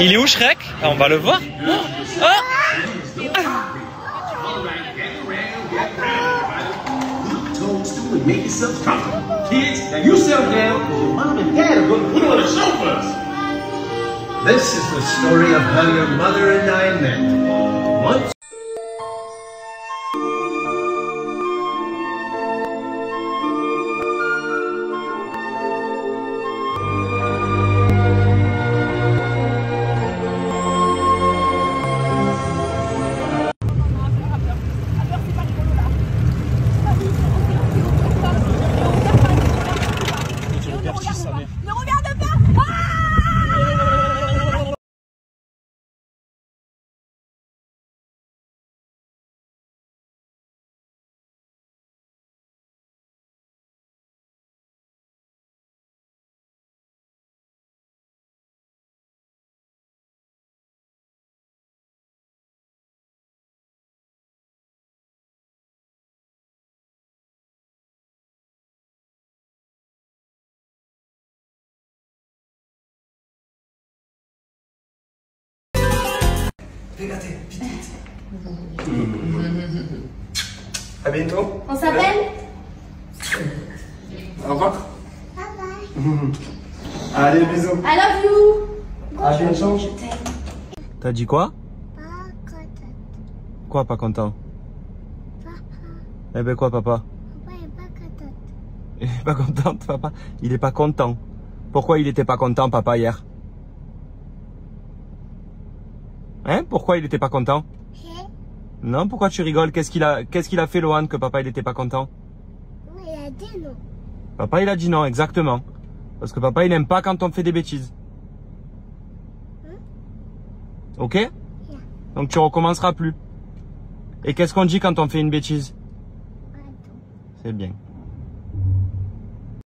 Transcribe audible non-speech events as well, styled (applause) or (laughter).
Il est où Shrek Ah, On va le voir. Ah and make yourself comfortable. Kids, now you settle down your mom and dad are going to on a show. This is the story of how your mother and I met. Once je savais. (laughs) À bientôt. On s'appelle Au revoir. (laughs) Allez, bisous. I love you. À bientôt. T'as dit quoi? Quoi pas content? Eh ben quoi papa? Il est (laughs) pas content papa? Il est pas content. Pourquoi il était pas content papa hier? Hein Pourquoi il était pas content? Non, pourquoi tu rigoles? Qu'est-ce qu'il a qu'est-ce qu'il a fait Lohan que papa il était pas content? Il a dit non. Papa il a dit non exactement. Parce que papa il aime pas quand on fait des bêtises. OK? Donc tu recommenceras plus. Et qu'est-ce qu'on dit quand on fait une bêtise? C'est bien.